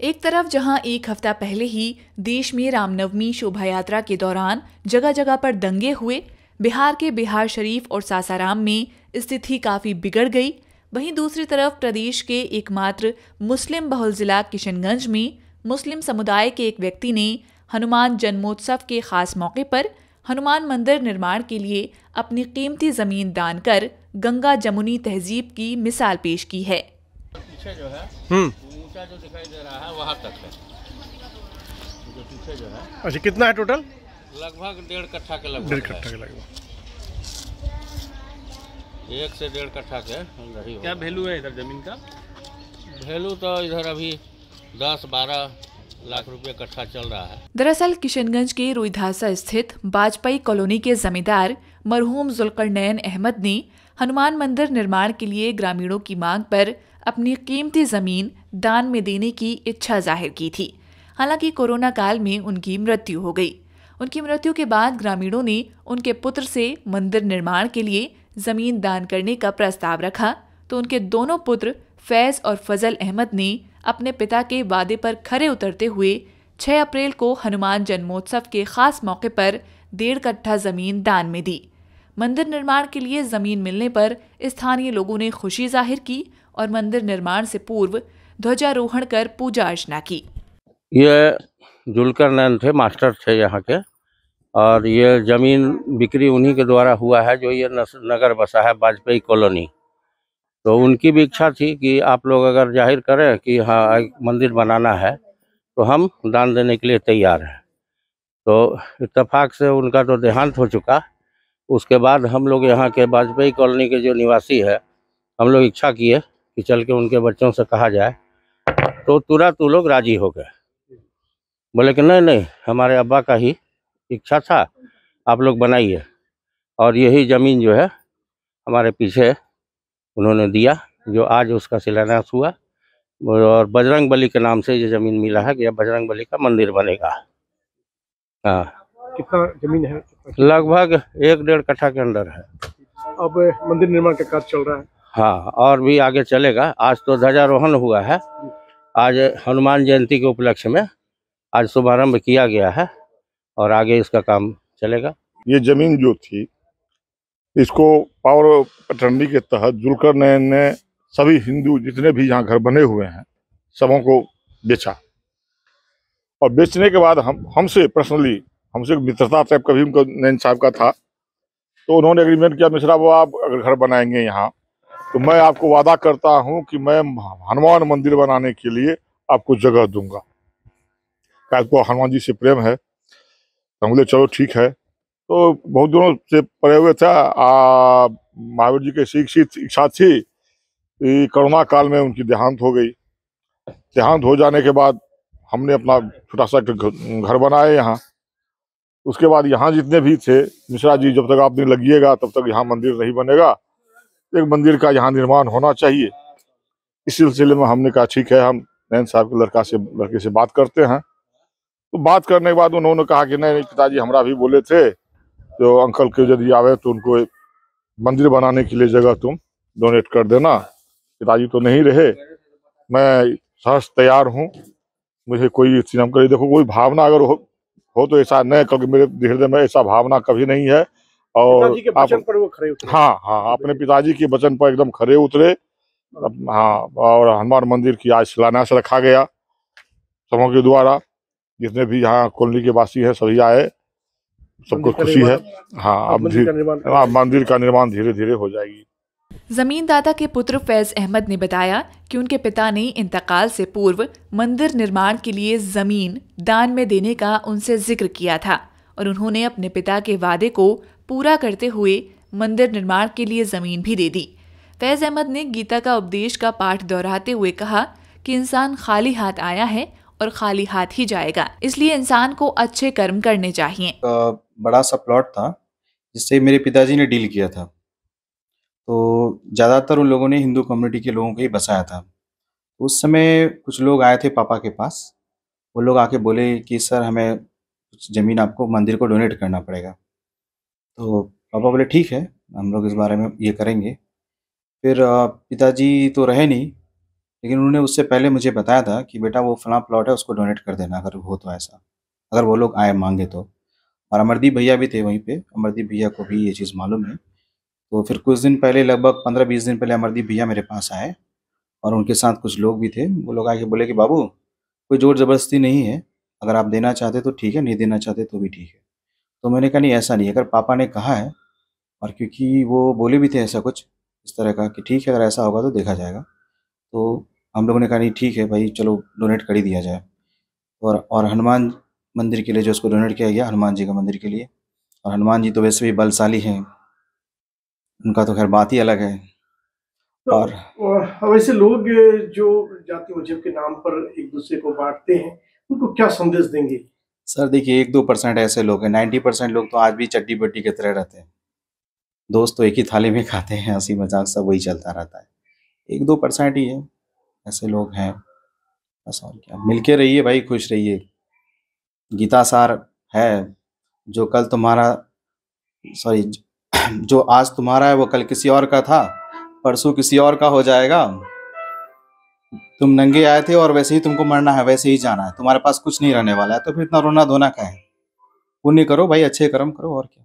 एक तरफ़ जहाँ एक हफ़्ता पहले ही देश में रामनवमी शोभा यात्रा के दौरान जगह जगह पर दंगे हुए बिहार के बिहार शरीफ और सासाराम में स्थिति काफ़ी बिगड़ गई। वहीं दूसरी तरफ़ प्रदेश के एकमात्र मुस्लिम बहुल जिला किशनगंज में मुस्लिम समुदाय के एक व्यक्ति ने हनुमान जन्मोत्सव के खास मौके पर हनुमान मंदिर निर्माण के लिए अपनी कीमती ज़मीन दान कर गंगा जमुनी तहजीब की मिसाल पेश की है। पीछे जो है हम्म जो दिखाई दे रहा है वहाँ तक है। जो पीछे जो है अच्छा कितना है टोटल लगभग डेढ़ कट्ठा के लगभग डेढ़ कट्ठा के लगभग। एक से डेढ़ कट्ठा के अंदर ही क्या। वैल्यू है इधर ज़मीन का? वैल्यू तो इधर अभी दस बारह लाख रुपए कट्ठा चल रहा है। दरअसल किशनगंज के रुईधासा स्थित बाजपेयी कॉलोनी के जमींदार मरहूम जुल्करनैन अहमद ने हनुमान मंदिर निर्माण के लिए ग्रामीणों की मांग पर अपनी कीमती ज़मीन दान में देने की इच्छा ज़ाहिर की थी। हालाँकि कोरोना काल में उनकी मृत्यु हो गई। उनकी मृत्यु के बाद ग्रामीणों ने उनके पुत्र से मंदिर निर्माण के लिए ज़मीन दान करने का प्रस्ताव रखा। तो उनके दोनों पुत्र फैज और फजल अहमद ने अपने पिता के वादे पर खरे उतरते हुए 6 अप्रैल को हनुमान जन्मोत्सव के खास मौके पर डेढ़ कट्ठा ज़मीन दान में दी। मंदिर निर्माण के लिए ज़मीन मिलने पर स्थानीय लोगों ने खुशी ज़ाहिर की और मंदिर निर्माण से पूर्व ध्वजारोहण कर पूजा अर्चना की। ये जुलकर नैन थे, मास्टर थे यहाँ के, और ये ज़मीन बिक्री उन्हीं के द्वारा हुआ है, जो ये नगर बसा है वाजपेयी कॉलोनी। तो उनकी भी इच्छा थी कि आप लोग अगर ज़ाहिर करें कि हाँ मंदिर बनाना है तो हम दान देने के लिए तैयार हैं। तो इतफाक़ से उनका तो देहांत हो चुका। उसके बाद हम लोग यहाँ के वाजपेयी कॉलोनी के जो निवासी है, हम लोग इच्छा किए कि चल के उनके बच्चों से कहा जाए तो तुरंत वो लोग राज़ी हो गए। बोले कि नहीं नहीं हमारे अब्बा का ही इच्छा था आप लोग बनाइए। और यही ज़मीन जो है हमारे पीछे उन्होंने दिया जो आज उसका शिलान्यास हुआ। और बजरंग बली के नाम से ये ज़मीन मिला है कि यह बजरंग बली का मंदिर बनेगा। हाँ। कितना ज़मीन है? लगभग एक डेढ़ कट्ठा के अंदर है। अब मंदिर निर्माण का कार्य चल रहा है। हाँ और भी आगे चलेगा। आज तो ध्वजारोहण हुआ है। आज हनुमान जयंती के उपलक्ष्य में आज शुभारंभ किया गया है और आगे इसका काम चलेगा। ये ज़मीन जो थी, इसको पावर अटर्नी के तहत जुलकर नैन ने सभी हिंदू जितने भी यहाँ घर बने हुए हैं, सबों को बेचा। और बेचने के बाद हम, हमसे पर्सनली हमसे मित्रता टाइप का भी उनको, नैन साहब का था तो उन्होंने एग्रीमेंट किया, मिश्रा वो आप अगर घर बनाएँगे यहाँ तो मैं आपको वादा करता हूँ कि मैं हनुमान मंदिर बनाने के लिए आपको जगह दूँगा। क्या आपको हनुमान जी से प्रेम है? तो हम बोले, चलो ठीक है। तो बहुत दिनों से पड़े हुए था। महावीर जी के शिक्षित इच्छा थी कोरोना काल में उनकी देहांत हो गई। देहांत हो जाने के बाद हमने अपना छोटा सा घर बनाया यहाँ। उसके बाद यहाँ जितने भी थे, मिश्रा जी, जब तक आप नहीं लगिएगा, तब तक यहाँ मंदिर नहीं बनेगा। एक मंदिर का यहाँ निर्माण होना चाहिए। इस सिलसिले में हमने कहा ठीक है हम नैन साहब के लड़का से लड़के से बात करते हैं। तो बात करने के बाद उन्होंने कहा कि नहीं पिताजी हमारा भी बोले थे जो अंकल के यदि आवे तो उनको मंदिर बनाने के लिए जगह तुम डोनेट कर देना। पिताजी तो नहीं रहे। मैं सहर्ष तैयार हूँ। मुझे कोई सिनेम करे देखो कोई भावना अगर हो, हो तो ऐसा नहीं क्योंकि मेरे हृदय में ऐसा भावना कभी नहीं है। और पिताजी के आप वचन पर वो खड़े उतरे। हाँ हाँ अपने पिताजी के वचन पर एकदम खरे उतरे। हाँ और हनुमान मंदिर की आज शिलान्यास रखा गया सबों के द्वारा। जितने भी यहाँ कॉलोनी के वासी हैं सभी आए। सबको खुशी है। निर्माण- हाँ अब हाँ मंदिर का निर्माण धीरे धीरे हो जाएगी। जमींदाता के पुत्र फैज अहमद ने बताया कि उनके पिता ने इंतकाल से पूर्व मंदिर निर्माण के लिए ज़मीन दान में देने का उनसे ज़िक्र किया था और उन्होंने अपने पिता के वादे को पूरा करते हुए मंदिर निर्माण के लिए ज़मीन भी दे दी। फैज अहमद ने गीता का उपदेश का पाठ दोहराते हुए कहा कि इंसान खाली हाथ आया है और खाली हाथ ही जाएगा, इसलिए इंसान को अच्छे कर्म करने चाहिए। बड़ा सा प्लॉट था, जिससे मेरे पिताजी ने डील किया था। तो ज़्यादातर उन लोगों ने हिंदू कम्युनिटी के लोगों को ही बसाया था। उस समय कुछ लोग आए थे पापा के पास। वो लोग आके बोले कि, सर, हमें कुछ ज़मीन आपको, मंदिर को डोनेट करना पड़ेगा। तो पापा बोले ठीक है, हम लोग इस बारे में ये करेंगे। फिर पिताजी तो रहे नहीं, लेकिन उन्होंने उससे पहले मुझे बताया था कि बेटा वो फलां प्लॉट है, उसको डोनेट कर देना अगर हो तो ऐसा। अगर वो लोग आए, मांगे तो। और अमरदीप भैया भी थे वहीं पे, अमरदीप भैया को भी ये चीज़ मालूम है। तो फिर कुछ दिन पहले, लगभग पंद्रह बीस दिन पहले अमरदीप भैया मेरे पास आए और उनके साथ कुछ लोग भी थे। वो लोग आके बोले कि, बाबू, कोई ज़ोर ज़बरदस्ती नहीं है, अगर आप देना चाहते तो ठीक है, नहीं देना चाहते तो भी ठीक है। तो मैंने कहा नहीं ऐसा नहीं है। अगर पापा ने कहा है और क्योंकि वो बोले भी थे ऐसा कुछ इस तरह का कि ठीक है अगर ऐसा होगा तो देखा जाएगा। तो हम लोगों ने कहा नहीं ठीक है भाई चलो डोनेट कर ही दिया जाए। और और हनुमान मंदिर के लिए जो उसको डोनेट किया गया हनुमान जी का मंदिर के लिए। और हनुमान जी तो वैसे भी बलशाली हैं। उनका तो खैर बात ही अलग है। तो और और वैसे लोग जो जाति मज़हब के नाम पर एक दूसरे को बांटते हैं उनको क्या संदेश देंगे? सर देखिए, एक दो परसेंट ऐसे लोग हैं। नाइन्टी परसेंट लोग तो आज भी चड्डी बट्टी की तरह रहते हैं। दोस्त तो एक ही थाली में खाते हैं हँसी मज़ाक सब वही चलता रहता है। एक दो परसेंट ही है, ऐसे लोग हैं। बस और क्या, मिलके रहिए भाई, खुश रहिए। गीता सार है, जो कल तुम्हारा, सॉरी, जो आज तुम्हारा है, वो कल किसी और का था, परसों किसी और का हो जाएगा। तुम नंगे आए थे और वैसे ही तुमको मरना है, वैसे ही जाना है। तुम्हारे पास कुछ नहीं रहने वाला है तो फिर इतना रोना धोना का है? पुण्य करो भाई, अच्छे कर्म करो, और क्या?